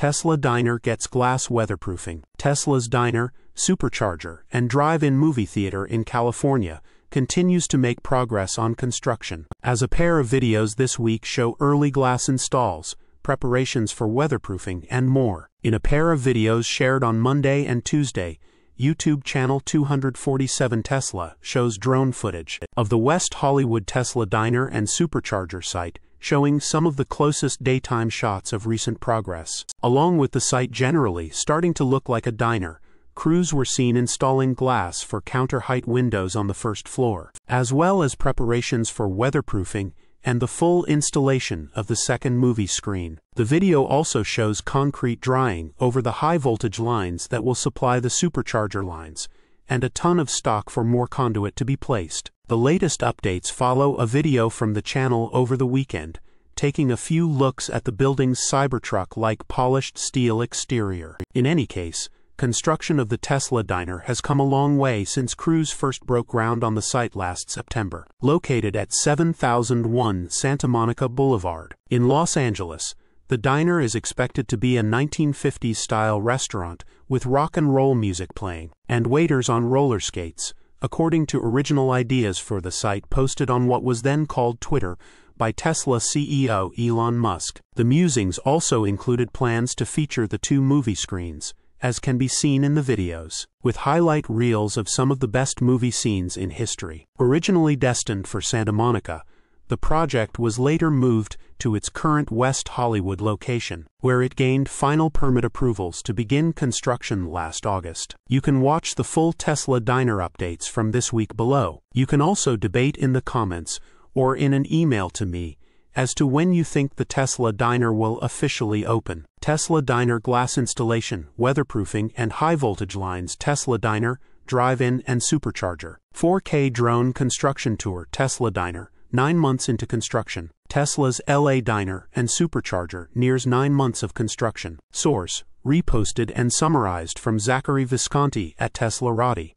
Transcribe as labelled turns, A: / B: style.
A: Tesla Diner gets glass weatherproofing. Tesla's Diner, Supercharger, and Drive-In movie theater in California continues to make progress on construction. As a pair of videos this week show early glass installs, preparations for weatherproofing, and more. In a pair of videos shared on Monday and Tuesday, YouTube channel 247 Tesla shows drone footage of the West Hollywood Tesla diner and supercharger site, showing some of the closest daytime shots of recent progress. Along with the site generally starting to look like a diner, crews were seen installing glass for counter-height windows on the first floor, as well as preparations for weatherproofing and the full installation of the second movie screen. The video also shows concrete drying over the high-voltage lines that will supply the supercharger lines, and a ton of stock for more conduit to be placed. The latest updates follow a video from the channel over the weekend, taking a few looks at the building's Cybertruck-like polished steel exterior. In any case, construction of the Tesla diner has come a long way since crews first broke ground on the site last September. Located at 7001 Santa Monica Boulevard in Los Angeles, the diner is expected to be a 1950s style restaurant with rock and roll music playing and waiters on roller skates, according to original ideas for the site posted on what was then called Twitter by Tesla CEO Elon Musk. The musings also included plans to feature the two movie screens, as can be seen in the videos, with highlight reels of some of the best movie scenes in history. Originally destined for Santa Monica, the project was later moved to its current West Hollywood location, where it gained final permit approvals to begin construction last August. You can watch the full Tesla Diner updates from this week below. You can also debate in the comments or in an email to me as to when you think the Tesla Diner will officially open. Tesla Diner glass installation, weatherproofing, and high voltage lines Tesla Diner, drive-in, and supercharger. 4K drone construction tour Tesla Diner, 9 months into construction. Tesla's LA Diner and supercharger nears 9 months of construction. Source, reposted and summarized from Zachary Visconti at Teslarati.